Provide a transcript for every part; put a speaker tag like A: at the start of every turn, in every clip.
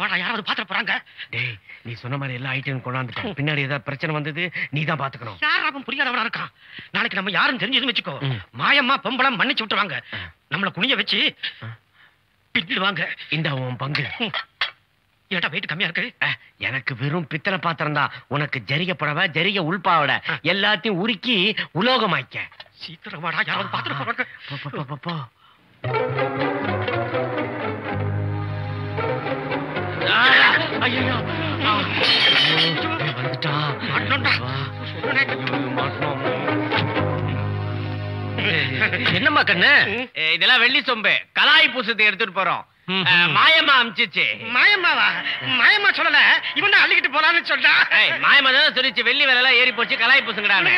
A: வாடா யாராவது பாத்திர போறாங்க.
B: டேய் நீ சொன்ன மாதிரி எல்லா ஐட்டம் கொண்டாந்துட்டேன். பின்னாடி ஏதாவது பிரச்சனை வந்தது நீ தான் பாத்துக்கணும்
A: யார் அவன் புரியாதவனா இருக்கான். நாளைக்கு நம்ம யாரும் தெரிஞ்சதுன்னு வச்சுக்கோ. மாயம்மா பொம்பளம் மன்னிச்சு விட்டுருவாங்க. நம்மள குனிய வச்சு பின்னிடுவாங்க.
B: இந்த உன் பங்கு.
A: ஏட்டா வெயிட் கம்மியா இருக்கு?
B: எனக்கு வெறும் பித்தளை பாத்திரம் தான். உனக்கு ஜரிகை புடவை ஜரிகை உள்பாவடை எல்லாத்தையும் உருக்கி உலோகமாய்க்க
A: சீக்கிரம் வாடா யாராவது பாத்திர போறாங்க.
C: என்னம்மா கண்ணு? இதெல்லாம் வெள்ளி சொம்பு. கலாய் பூசத்தை எடுத்துட்டு போறோம்.
B: ம்,
C: அஹ்,
B: ம்.
C: மாயம்மா அமிச்சிச்சு.
A: மாயம்மாவா? மாயம்மா சொல்லல. இவன் அள்ளிக்கிட்டு போலான்னு
C: ஏய், மாயம்மா தான் சொல்லிச்சு. வெள்ளி விலை எல்லாம் ஏறி போச்சு. கலாய் பூசுங்கடான்னு.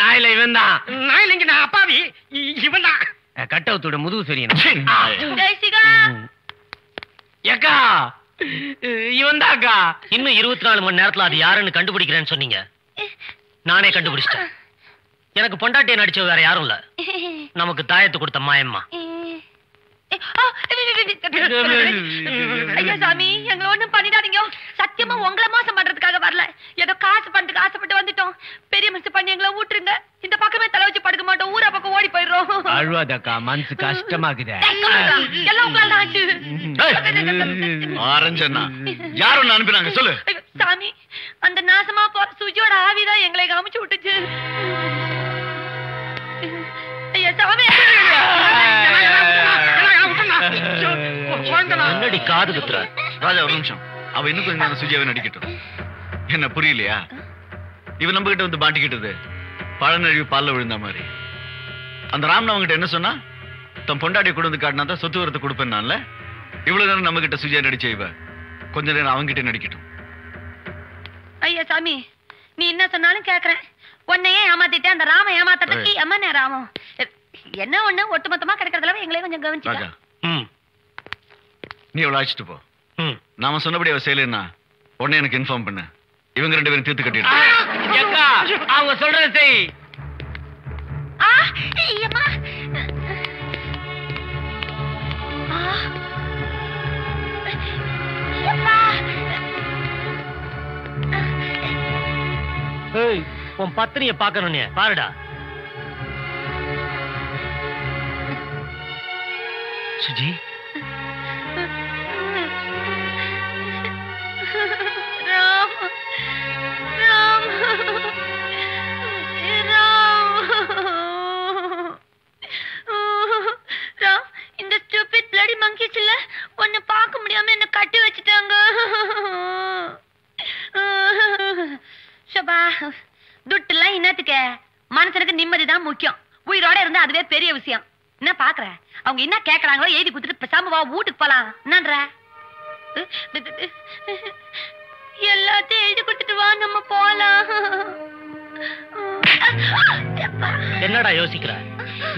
B: நாயில இவன் தான்
A: நான் இல்லைங்க நான் அப்பாவி இவன் தான்
B: கட்டவுத்தோட முதுகு சரியணும்
D: ஜெய்சிகா
B: ஏக்கா. இவன் தான்க்கா
C: இன்னும் இருபத்தி நாலு மணி நேரத்துல அது யாருன்னு கண்டுபிடிக்கிறேன்னு சொன்னீங்க. நானே கண்டுபிடிச்சிட்டேன். எனக்கு பொண்டாட்டியை நடிச்ச வேற யாரும் இல்ல. நமக்கு தாயத்து கொடுத்த மாயம்மா.
D: ஐயா சாமி எங்களை ஒண்ணும் பண்ணிடாதீங்க சத்தியமா உங்களை மோசம் பண்றதுக்காக வரல ஏதோ காசு பண்றதுக்கு ஆசைப்பட்டு வந்துட்டோம் பெரிய மனசு பண்ணி எங்களை ஊட்டுருங்க இந்த பக்கமே தலை வச்சு படுக்க மாட்டோம் ஊரா பக்கம் ஓடி போயிடுறோம்
B: அழுவாதக்கா மனசு கஷ்டமாக்குதே
D: எல்லாம் உங்களால தான் ஆச்சு
E: ஆரஞ்சண்ணா யார் ஒண்ணு அனுப்பினாங்க சொல்லு
D: சாமி அந்த நாசமா போற சுஜியோட ஆவிதான் எங்களை காமிச்சு விட்டுச்சு ஐயா சாமி
C: முன்னாடி காது குத்துற
E: ராஜா ஒரு நிமிஷம். அவ இன்னும் கொஞ்ச நேரம் சுஜியாவை நடிக்கட்டும். என்ன புரியலையா? இவன் நம்ம கிட்ட வந்து மாட்டிக்கிட்டது பழநழுவி பால்ல விழுந்த மாதிரி. அந்த ராமன் அவங்கிட்ட என்ன சொன்னா? தன் பொண்டாட்டியை கொண்டு வந்து காட்டினா தான் சொத்து வரத்தை கொடுப்பேன்னால இவ்வளவு நேரம் நம்ம கிட்ட சுஜியா நடிச்ச இவ. கொஞ்ச நேரம் அவங்கிட்ட நடிக்கட்டும்.
D: ஐயா சாமி நீ என்ன சொன்னாலும் கேக்குறேன். உன்னையே ஏமாத்திட்டு அந்த ராம ஏமாத்தறதுக்கு
E: ஏய்.
D: எம்மனே ராமம் என்ன ஒண்ணு? ஒட்டுமொத்தமா கிடைக்கிறதுல எங்களையும் கொஞ்சம்
C: ம்
E: நீ அவளை அழைச்சிட்டு போ. நாம சொன்னபடி அவ செய்யலைன்னா உடனே எனக்கு இன்ஃபார்ம் பண்ணு. இவங்க ரெண்டு பேரும் தீர்த்து கட்டிடு
B: ஏக்கா அவங்க சொல்றத செய்.
C: உன் பத்தினிய பாக்கணும் நீ. பாருடா. சுஜி
D: பெரிய விஷயம். என்ன பாக்குற? அவங்க என்ன கேக்குறாங்களோ எழுதி கொடுத்துட்டு பேசாம வா வீட்டுக்கு போலாம். என்னன்ற? எல்லாத்தையும் எழுதி கொடுத்துட்டு வா நம்ம போலாம்.
C: என்னடா யோசிக்கிற?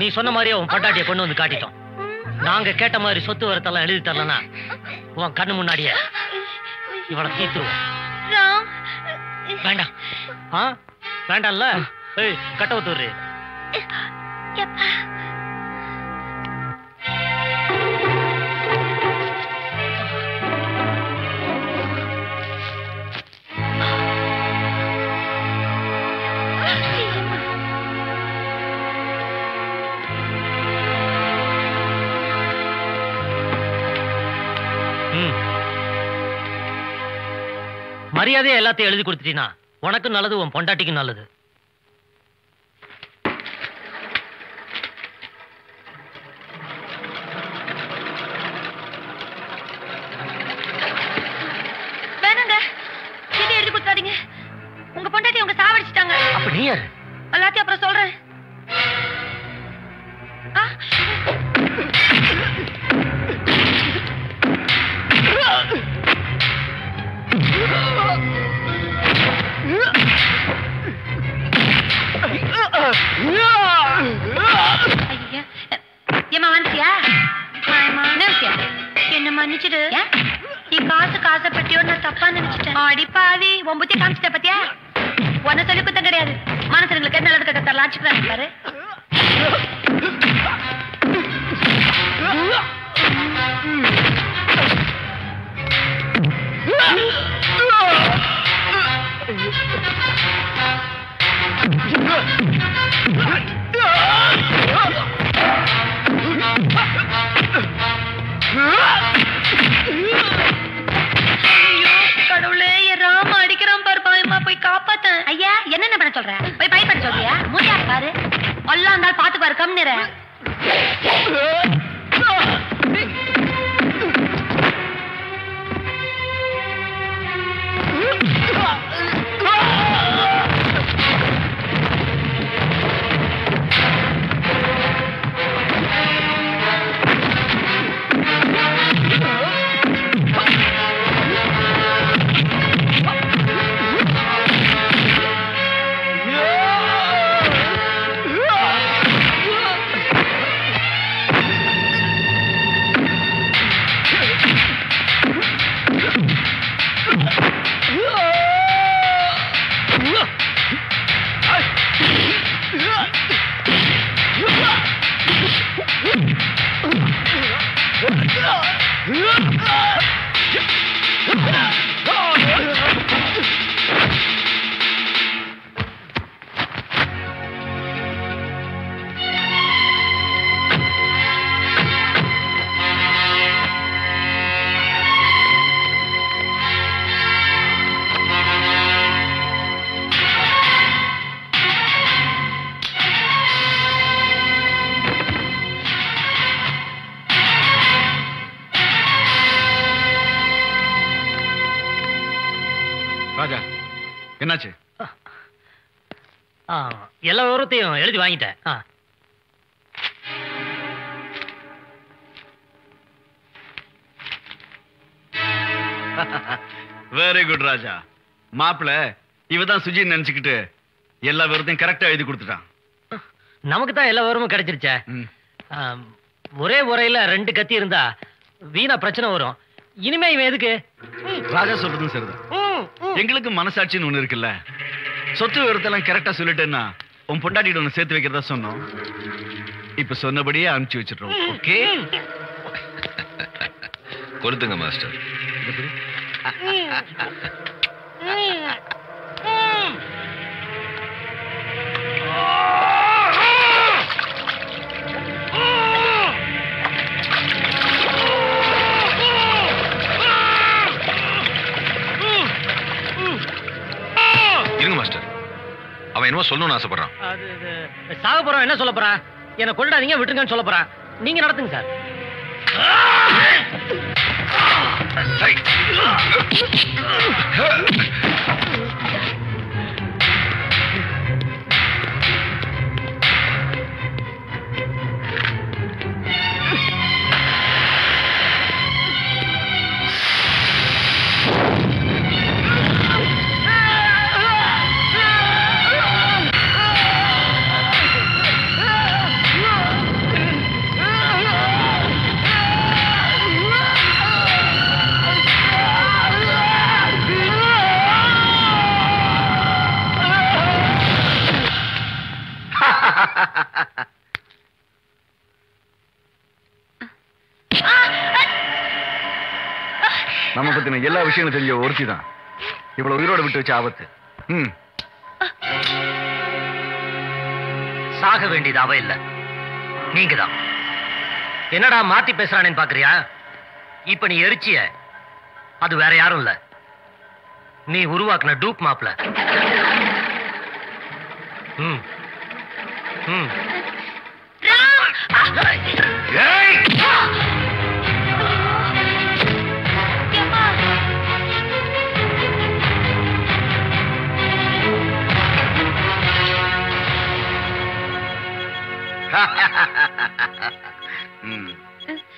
C: நீ சொன்ன மாதிரியே உன் பொண்டாட்டிய கொண்டு வந்து காட்டிட்டோம். நாங்க கேட்ட மாதிரி சொத்து வரத்தெல்லாம் எழுதி தரலனா உன் கண்ணு முன்னாடியே இவனை தீத்துருவோம் வேண்டாம். வேண்டாம்ல? ஏய் மரியாதையை எல்லாத்தையும் எழுதி கொடுத்துட்டீனா? உனக்கும் நல்லது உன் பொண்டாட்டிக்கும் நல்லது.
D: சாவடிச்சிட்டாங்க
C: அப்ப நீ யாரு
D: எல்லாத்தையும் அப்புறம் சொல்றேன். ஏமா வந்துட்டியா? என்ன மன்னிச்சிடு நீ காசு காசப்பட்டியோ நான் தப்பா நினைச்சிட்டேன். அடி பாவி உன் புத்தி காமிச்சிட்ட பத்தியா? உன்னை சொல்லி குத்தம் கிடையாது. மனசுங்களுக்கு நல்லது கட்ட தரலாச்சுக்கிறாங்க பாரு.
E: Hmm. என்னாச்சு?
C: எல்லா விவரத்தையும் எழுதி வாங்கிட்டேன்.
E: Very good Raja. மாப்பிள இவ தான் சுஜி நினைச்சுக்கிட்டு எல்லா விவரத்தையும் கரெக்டா எழுதி கொடுத்துட்டான்.
C: நமக்கு தான் எல்லா விவரமும் கிடைச்சிருச்சே. ஒரே முறையில ரெண்டு கத்தி இருந்தா வீணா பிரச்சனை வரும். இனிமே இவன் எதுக்கு?
E: ராஜா சொல்றதும் சரிதான். எங்களுக்கு மனசாட்சின்னு ஒண்ணு இருக்குல்ல. சொத்து விவரத்தெல்லாம் கரெக்டா சொல்லிட்டேன்னா உன் பொண்டாட்டிட்டு ஒண்ணு சேர்த்து வைக்கிறதா சொன்னோம். இப்ப சொன்னபடியே அனுப்பிச்சு வச்சிடுறோம். ஓகே?
F: கொடுத்துங்க மாஸ்டர். அவன் என்னமோ சொல்லணும்னு ஆசைப்படுறான்.
C: சாக போறான் என்ன சொல்ல போறான்? என்ன கொள்ளாதீங்க விட்டுருங்கன்னு சொல்ல போறான். நீங்க நடத்துங்க சார்.
E: நம்ம பத்தின எல்லா விஷயங்களும் தெரிஞ்ச ஒருத்தி தான். இவ்வளவு உயிரோட விட்டு வச்ச ஆபத்து. ம்.
B: சாக வேண்டியது அவ இல்ல. நீங்க தான். என்னடா மாத்தி பேசுறானேன்னு பாக்குறியா? இப்ப நீ எரிச்சிய அது வேற யாரும் இல்ல. நீ உருவாக்குன டூப் மாப்ல ம். ம். ஏய்!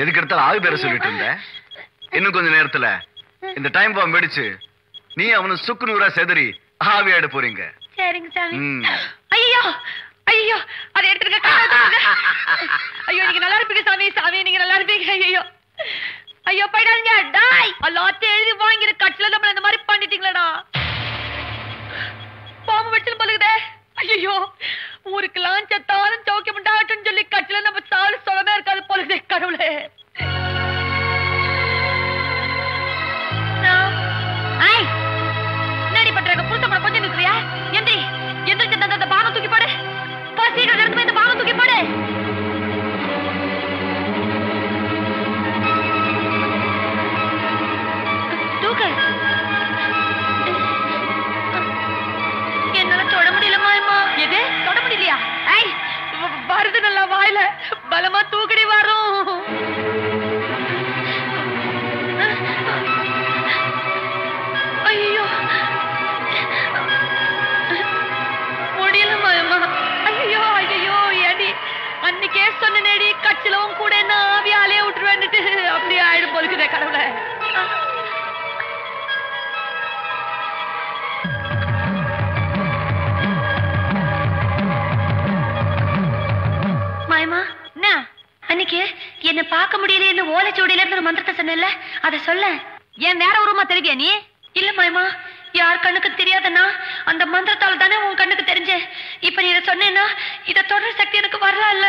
E: எதுக்கு எடுத்தாலும் ஆகு பேரை சொல்லிட்டு இருந்த. இன்னும் கொஞ்ச நேரத்துல இந்த டைம் பாம்பு வெடிச்சு நீ அவனு சுக்கு நூறா செதறி ஆவியாட போறீங்க.
D: சரிங்க சாமி. ஐயோ ஐயோ அதை எடுத்துருக்க ஐயோ நீங்க நல்லா இருப்பீங்க சாமி சாமி நீங்க நல்லா இருப்பீங்க. ஐயோ ஐயோ போயிடாதீங்க. டாய் எல்லாத்தையும் எழுதி வாங்கிற கட்சியில நம்மள இந்த மாதிரி பண்ணிட்டீங்களடா. பாம்பு வெச்சல் பழுகுதே. ஐயோ ஊருக்கெல்லாம் செத்தாலும் சௌக்கியம் உண்டாகட்டும் சொல்லி கட்சியில நம்ம சாலு சொல்லமே இருக்காது போல கடவுளே. கொஞ்சம் நிற்கிறியா எந்திரி. எந்திரிச்சு அந்த- அந்த பானம் தூக்கி போடு. பசி சீக்கிரம் போய் இந்த பானம் தூக்கி போடு. பலமா தூக்கடி வரும். ஐயோ. முடியல மாயமா ஐயோ ஐயோ ஏடி அன்னைக்கே சொன்னேடி கட்சிலவும் கூட என்ன ஆவியாலே விட்டுருவேன்னுட்டு. அப்படி ஆயிடும் போலுக்குதே கடவுளை என்ன பார்க்க முடியல என்ன ஓலைச்சுவடியில இருந்து ஒரு மந்திரத்தை சொன்னேன்ல அத சொல்ல. ஏன் வேற உருவமா தெரிவியா நீ? இல்ல மாயமா யார் கண்ணுக்கு தெரியாதனா? அந்த மந்திரத்தால தானே உன் கண்ணுக்கு தெரிஞ்ச இப்ப நீ இத சொன்னேன்னா இத தொடர சக்தி எனக்கு வரல இல்ல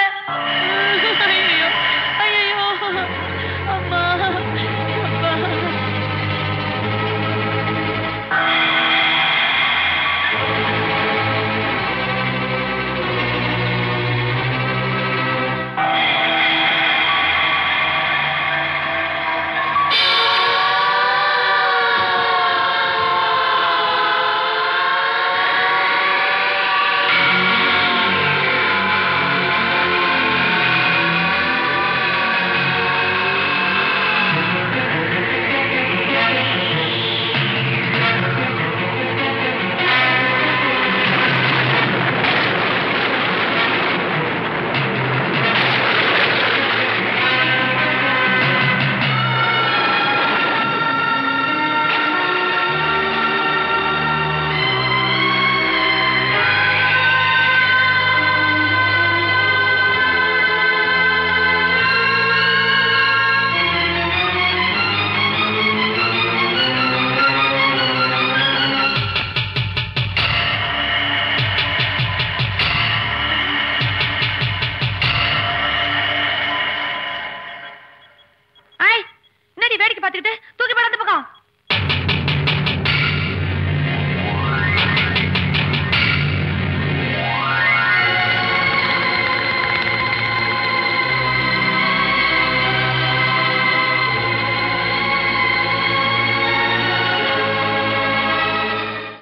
D: பார்த்துக்கிட்டு தூக்கி போட அந்த பக்கம்